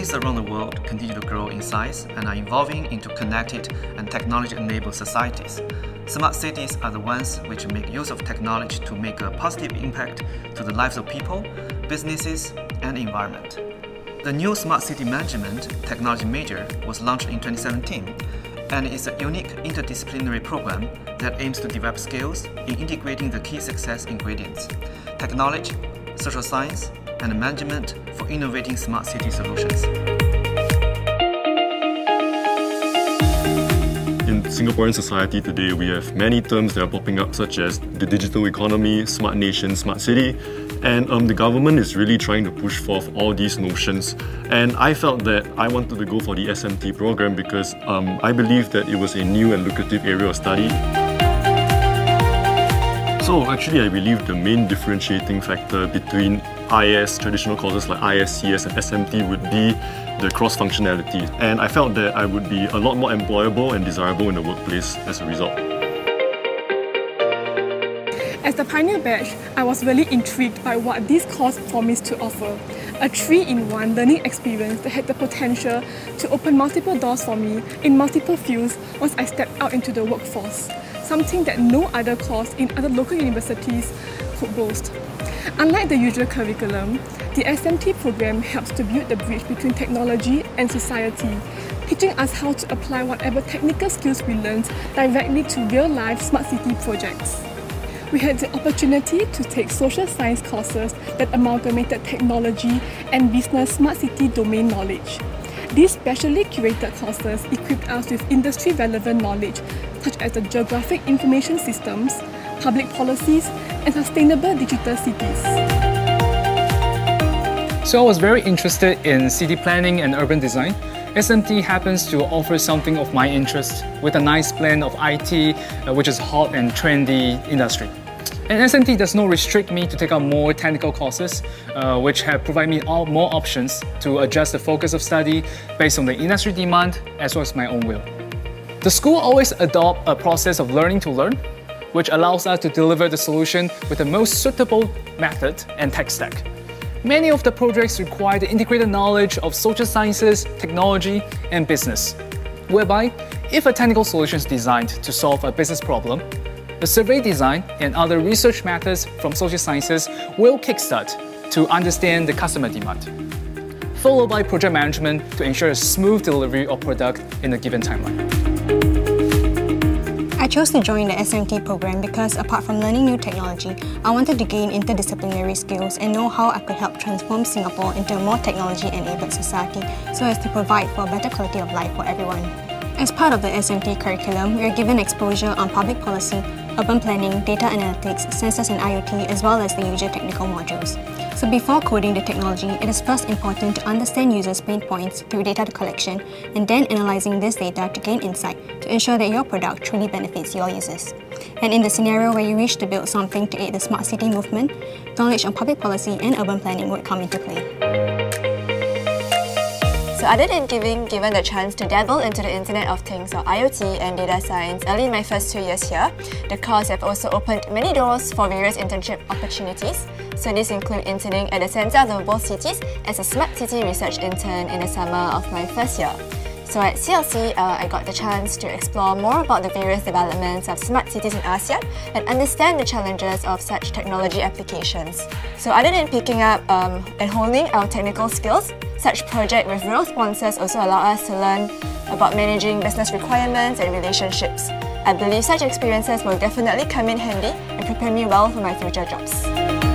cities around the world continue to grow in size and are evolving into connected and technology-enabled societies. Smart cities are the ones which make use of technology to make a positive impact to the lives of people, businesses, and environment. The new Smart City Management technology major was launched in 2017 and is a unique interdisciplinary program that aims to develop skills in integrating the key success ingredients technology, social science, and management for innovating smart city solutions. In Singaporean society today, we have many terms that are popping up, such as the digital economy, smart nation, smart city, and um, the government is really trying to push forth all these notions. And I felt that I wanted to go for the SMT program because um, I believe that it was a new and lucrative area of study. So actually I believe the main differentiating factor between IS, traditional courses like IS, CS and SMT would be the cross-functionality. And I felt that I would be a lot more employable and desirable in the workplace as a result. As the pioneer batch, I was really intrigued by what this course promised to offer. A three-in-one learning experience that had the potential to open multiple doors for me in multiple fields once I stepped out into the workforce, something that no other course in other local universities could boast. Unlike the usual curriculum, the SMT program helps to build the bridge between technology and society, teaching us how to apply whatever technical skills we learned directly to real-life smart city projects. We had the opportunity to take social science courses that amalgamated technology and business smart city domain knowledge. These specially curated courses equipped us with industry-relevant knowledge such as the geographic information systems, public policies, and sustainable digital cities. So I was very interested in city planning and urban design. SMT happens to offer something of my interest with a nice blend of IT, uh, which is hot and trendy industry. And SMT does not restrict me to take on more technical courses, uh, which have provided me all more options to adjust the focus of study based on the industry demand as well as my own will. The school always adopt a process of learning to learn, which allows us to deliver the solution with the most suitable method and tech stack. Many of the projects require the integrated knowledge of social sciences, technology, and business, whereby if a technical solution is designed to solve a business problem, the survey design and other research methods from social sciences will kickstart to understand the customer demand, followed by project management to ensure a smooth delivery of product in a given timeline. I chose to join the SMT program because apart from learning new technology, I wanted to gain interdisciplinary skills and know how I could help transform Singapore into a more technology-enabled society so as to provide for a better quality of life for everyone. As part of the SMT curriculum, we are given exposure on public policy, urban planning, data analytics, sensors and IoT, as well as the usual technical modules. So before coding the technology, it is first important to understand users' pain points through data collection and then analyzing this data to gain insight to ensure that your product truly benefits your users. And in the scenario where you wish to build something to aid the smart city movement, knowledge on public policy and urban planning would come into play. So other than giving given the chance to dabble into the Internet of Things or IoT and data science early in my first two years here, the course have also opened many doors for various internship opportunities. So these include interning at the Centre of the Cities as a Smart City Research Intern in the summer of my first year. So at CLC, uh, I got the chance to explore more about the various developments of smart cities in ASEAN and understand the challenges of such technology applications. So other than picking up um, and honing our technical skills, such project with real sponsors also allow us to learn about managing business requirements and relationships. I believe such experiences will definitely come in handy and prepare me well for my future jobs.